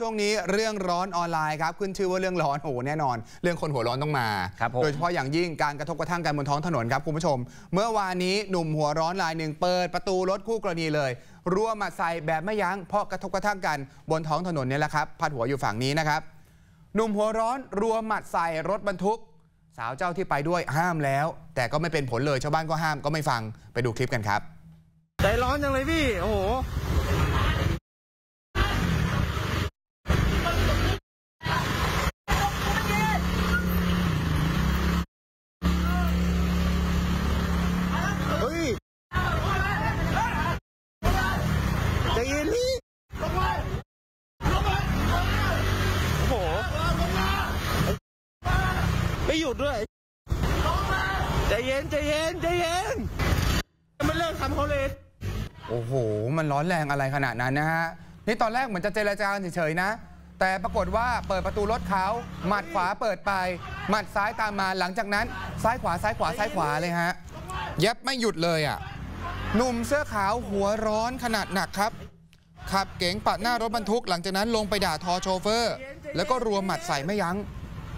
ช่วงนี้เรื่องร้อนออนไลน์ครับขึ้นชื่อว่าเรื่องร้อนโอ้โหแน่นอน เรื่องคนหัวร้อนต้องมาครับผมโดยเฉพาะอย่างยิ่งการกระทบกระทั่งกันบนท้องถนนครับคุณผู้ชม เมื่อวานนี้หนุ่มหัวร้อนรายหนึ่งเปิดประตูรถคู่กรณีเลยรัวหมาใส่แบบไม่ยั้งเพราะกระทบกระทั่งกันบนท้องถนนเนี่ยแหละครับพัดหัวอยู่ฝั่งนี้นะครับหนุ่มหัวร้อนรัวหมัดใส่รถบรรทุก สาวเจ้าที่ไปด้วยห้ามแล้ว แต่ก็ไม่เป็นผลเลยชาวบ้านก็ห้ามก็ไม่ฟังไปดูคลิปกันครับใจร้อนจังเลยพี่โอ้โห ไม่หยุดด้วยใจเย็นใจเย็นใจเย็นไม่เลิกทำเขาเลยโอ้โห มันร้อนแรงอะไรขนาดนั้นนะฮะ นี่ตอนแรกเหมือนจะเจรจากันเฉยๆนะ แต่ปรากฏว่าเปิดประตูรถเขาหมัดขวาเปิดไป หมัดซ้ายตามมาหลังจากนั้น ซ้ายขวาซ้ายขวาซ้ายขวาเลยฮะเย็บไม่หยุดเลยอะ หนุ่มเสื้อขาวหัวร้อนขนาดหนักครับ ขับเก๋งปัดหน้ารถบรรทุก หลังจากนั้นลงไปด่าทอโชเฟอร์ แล้วก็รวมหมัดใส่ไม่ยั้ง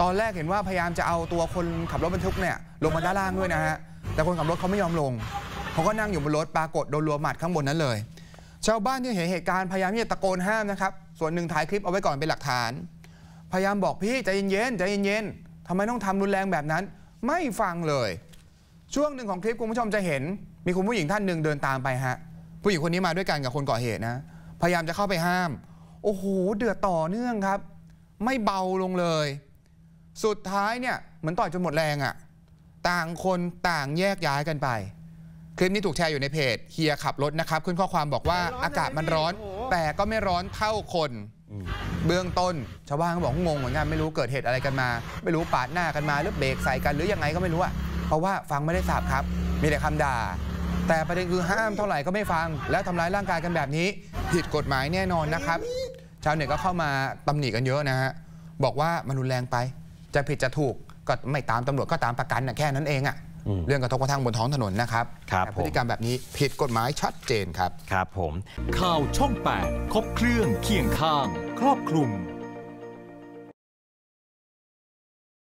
ตอนแรกเห็นว่าพยายามจะเอาตัวคนขับรถบรรทุกเนี่ยลงมาด้านล่างด้วยนะฮะ แต่คนขับรถเขาไม่ยอมลง เขาก็นั่งอยู่บนรถปรากฏโดนรัวหมัดข้างบนนั้นเลย ชาวบ้านที่เห็นเหตุการณ์พยายามที่จะตะโกนห้ามนะครับ ส่วนหนึ่งถ่ายคลิปเอาไว้ก่อนเป็นหลักฐาน พยายามบอกพี่ใจเย็นๆใจเย็นๆทำไมต้องทำรุนแรงแบบนั้น ไม่ฟังเลย ช่วงหนึ่งของคลิปคุณผู้ชมจะเห็น มีคุณผู้หญิงท่านหนึ่งเดินตามไปฮะ ผู้หญิงคนนี้มาด้วยกันกับคนก่อเหตุนะ พยายามจะเข้าไปห้าม โอ้โห เดือดต่อเนื่องครับ ไม่เบาลงเลย สุดท้ายเนี่ยเหมือนต่อยจนหมดแรงอะ่ะต่างคนต่างแยกย้ายกันไป คลิปนี้ถูกแชร์อยู่ในเพจเฮียขับรถนะครับ ขึ้นข้อความบอกว่าร้อนอากาศมันร้อนโอ้โหแต่ก็ไม่ร้อนเท่าคนเบื้องต้นชาวบ้านก็บอกงงเหมือนกันไม่รู้เกิดเหตุอะไรกันมา ไม่รู้ปาดหน้ากันมาหรือเบรกใส่กันหรือยังไงก็ไม่รู้อะเพราะว่าฟังไม่ได้สับครับ มีแต่คำด่า แต่ประเด็นคือห้ามเท่าไหร่ก็ไม่ฟัง แล้วทำร้ายร่างกายกันแบบนี้ ผิดกฎหมายแน่นอนนะครับ ชาวเน็ตก็เข้ามาตำหนิกันเยอะนะฮะบอกว่ามันรุนแรงไป จะผิดจะถูกก็ไม่ตามตำรวจก็ตามประกันนะแค่นั้นเองอะอืมเรื่องกระทบกระทั่งบนท้องถนนนะครับครับแต่พผมฤติกรรมแบบนี้ผิดกฎหมายชัดเจนครับ ครับผม ข่าวช่อง 8 ครบเครื่องเคียงข้าง ครอบคลุม